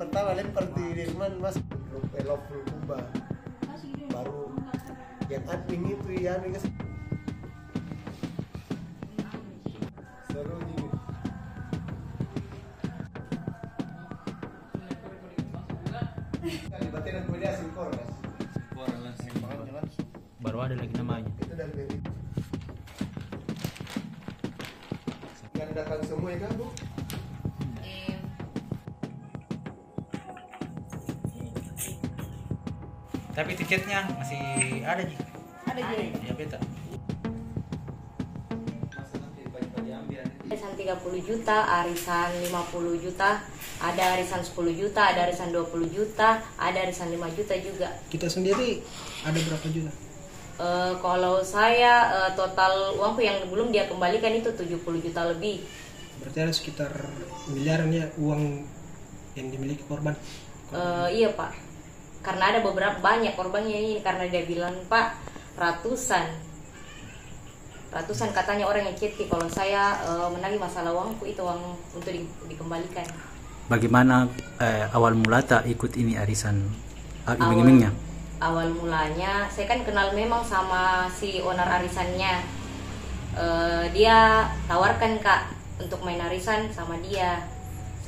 pertama lempar di Dirman mas. Grup Elok Kuba baru yang admin itu ya guys. Seru nih Kalibatin aku dia simpor guys. Baru ada lagi namanya. Itu dari Beri yang datang semua ya kan bu tapi tiketnya masih ada nih Ada jadi. ya beta Arisan 30 juta, arisan 50 juta, ada arisan 10 juta, ada arisan 20 juta, ada arisan 5 juta juga. Kita sendiri ada berapa juta? Eh, kalau saya eh, total uangku yang belum dia kembalikan itu 70 juta lebih. Berarti ada sekitar miliaran ya uang yang dimiliki korban. Eh, iya pak, karena ada beberapa banyak korbannya ini karena dia bilang pak ratusan ratusan katanya orang yang ceti kalau saya eh, menagih masalah uangku itu uang untuk di- dikembalikan. Bagaimana eh, awal mula tak ikut ini arisan ah, Awal- iming-imingnya? awal mulanya saya kan kenal memang sama si owner arisannya Eh, dia tawarkan kak untuk main arisan sama dia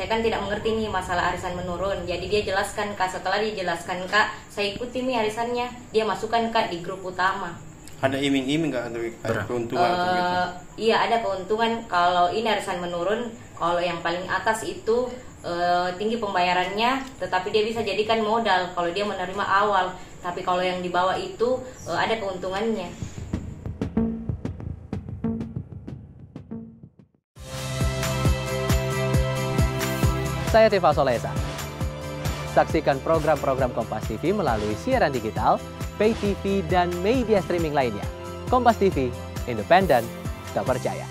saya kan tidak mengerti nih masalah arisan menurun. Jadi dia jelaskan kak. Setelah dia jelaskan kak saya ikuti nih arisannya. Dia masukkan kak di grup utama. Ada iming-iming nggak untuk Berapa? keuntungan untuk gitu? Eh, iya ada keuntungan. Kalau ini arisan menurun kalau yang paling atas itu eh, tinggi pembayarannya tetapi dia bisa jadikan modal kalau dia menerima awal. Tapi kalau yang di bawah itu eh, ada keuntungannya Saya Tifa Solesa. Saksikan program-program Kompas TV melalui siaran digital, pay TV, dan media streaming lainnya. Kompas TV, independen, terpercaya.